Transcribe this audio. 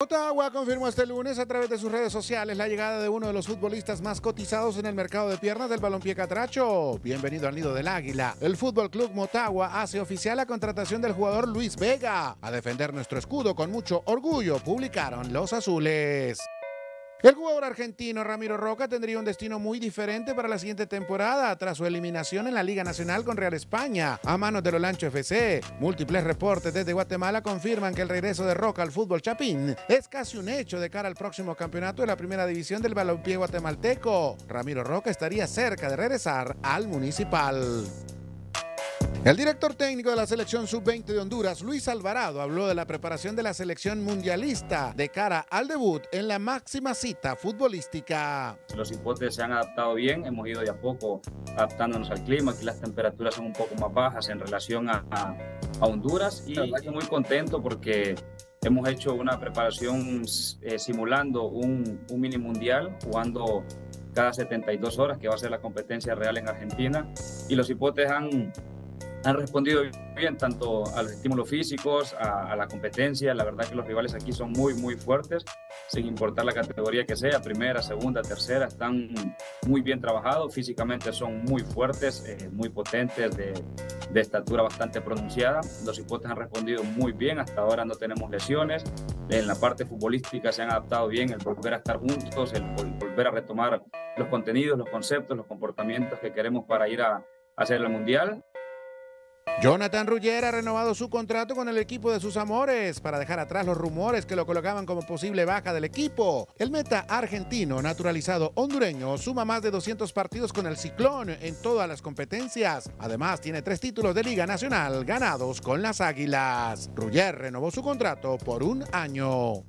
Motagua confirmó este lunes a través de sus redes sociales la llegada de uno de los futbolistas más cotizados en el mercado de piernas del balompié catracho. Bienvenido al nido del águila. El Fútbol Club Motagua hace oficial la contratación del jugador Luis Vega. A defender nuestro escudo con mucho orgullo, publicaron los azules. El jugador argentino Ramiro Roca tendría un destino muy diferente para la siguiente temporada tras su eliminación en la Liga Nacional con Real España a manos del Olancho FC. Múltiples reportes desde Guatemala confirman que el regreso de Roca al fútbol chapín es casi un hecho de cara al próximo campeonato de la primera división del balompié guatemalteco. Ramiro Roca estaría cerca de regresar al municipal. El director técnico de la selección sub-20 de Honduras, Luis Alvarado, habló de la preparación de la selección mundialista de cara al debut en la máxima cita futbolística. Los hipotes se han adaptado bien, hemos ido de a poco adaptándonos al clima, aquí las temperaturas son un poco más bajas en relación a, a, Honduras y estoy muy contento porque hemos hecho una preparación eh, simulando un, un mini mundial, jugando cada 72 horas, que va a ser la competencia real en Argentina, y los hipotes han han respondido bien tanto a los estímulos físicos, a, a, la competencia. La verdad que los rivales aquí son muy, muy fuertes, sin importar la categoría que sea, primera, segunda, tercera, están muy bien trabajados, físicamente son muy fuertes, eh, muy potentes, de, de, estatura bastante pronunciada. Los hipotes han respondido muy bien, hasta ahora no tenemos lesiones. En la parte futbolística se han adaptado bien, el volver a estar juntos, el volver a retomar los contenidos, los conceptos, los comportamientos que queremos para ir a, a hacer el Mundial. Jonathan Rugger ha renovado su contrato con el equipo de sus amores para dejar atrás los rumores que lo colocaban como posible baja del equipo. El meta argentino naturalizado hondureño suma más de 200 partidos con el Ciclón en todas las competencias. Además, tiene tres títulos de Liga Nacional ganados con las Águilas. Rugger renovó su contrato por un año.